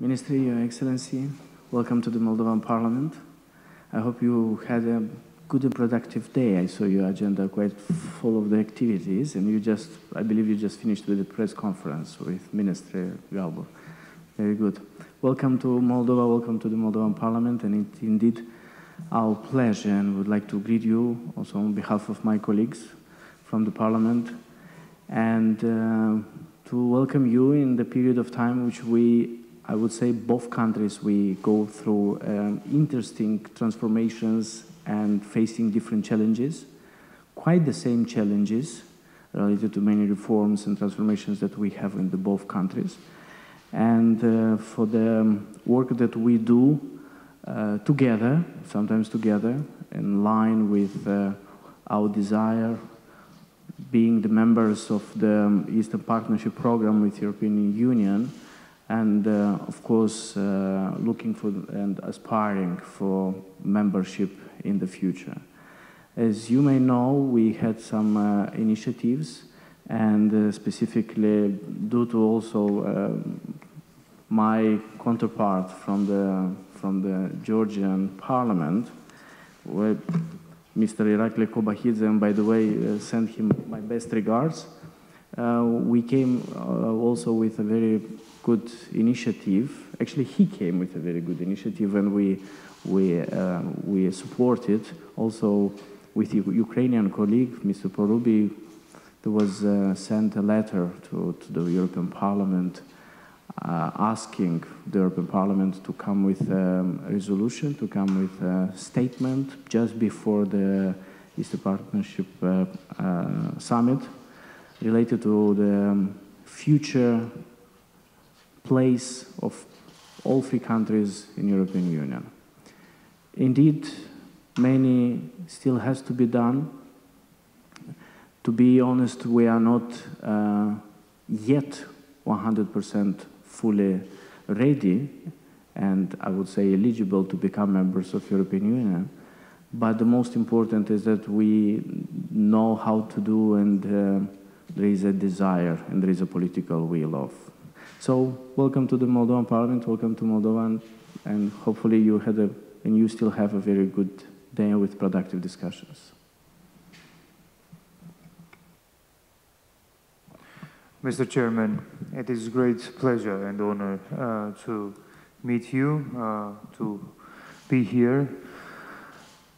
Ministry, Your Excellency, welcome to the Moldovan Parliament. I hope you had a good and productive day. I saw your agenda quite full of the activities, and you just, I believe you just finished with the press conference with Minister Galbur. Very good. Welcome to Moldova, welcome to the Moldovan Parliament, and it's indeed our pleasure, and would like to greet you also on behalf of my colleagues from the Parliament, and uh, to welcome you in the period of time which we I would say both countries we go through um, interesting transformations and facing different challenges, quite the same challenges related to many reforms and transformations that we have in the both countries. And uh, for the work that we do uh, together, sometimes together, in line with uh, our desire, being the members of the um, Eastern Partnership Program with European Union, and uh, of course uh, looking for and aspiring for membership in the future. As you may know, we had some uh, initiatives and specifically due to also um, my counterpart from the, from the Georgian parliament, Mr. Irakli Kobakhidze, and by the way, uh, send him my best regards. Uh, we came also with a very good initiative. Actually, he came with a very good initiative, and we we uh, we supported also with the Ukrainian colleague, Mr. Parubiy. There was uh, sent a letter to, to the European Parliament uh, asking the European Parliament to come with um, a resolution, to come with a statement just before the Eastern Partnership uh, uh, Summit related to the um, future place of all three countries in European Union. Indeed, many still has to be done. To be honest, we are not uh, yet 100% fully ready and I would say eligible to become members of European Union. But the most important is that we know how to do and uh, there is a desire and there is a political will of so welcome to the Moldovan Parliament, welcome to Moldovan, and hopefully you had a, and you still have a very good day with productive discussions. Mr. Chairman, it is great pleasure and honor uh, to meet you, uh, to be here.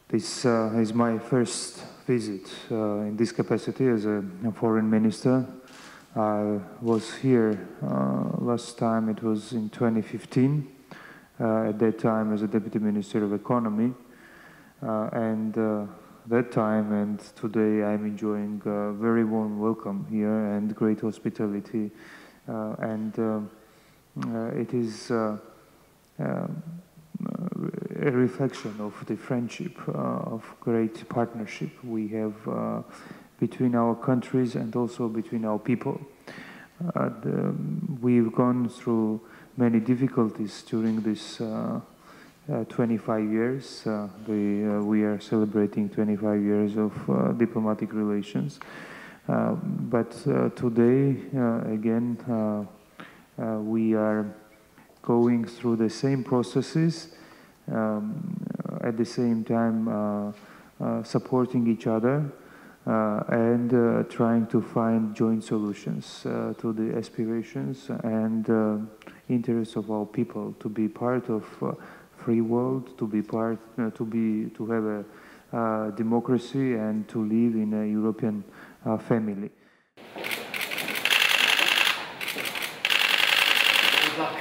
This uh, is my first visit uh, in this capacity as a, foreign minister I was here uh, last time, it was in 2015, uh, at that time as a Deputy Minister of Economy. Uh, and that time and today I'm enjoying a very warm welcome here and great hospitality. and it is um, a reflection of the friendship, uh, of great partnership we have uh, between our countries and also between our people. Uh, the, we've gone through many difficulties during this uh, uh, 25 years. Uh, we, uh, we are celebrating 25 years of diplomatic relations. but today, again, we are going through the same processes, um, at the same time uh, uh, supporting each other uh, and trying to find joint solutions to the aspirations and interests of our people to be part of free world, to be part, to be, to have a uh, democracy and to live in a European uh, family. Good luck.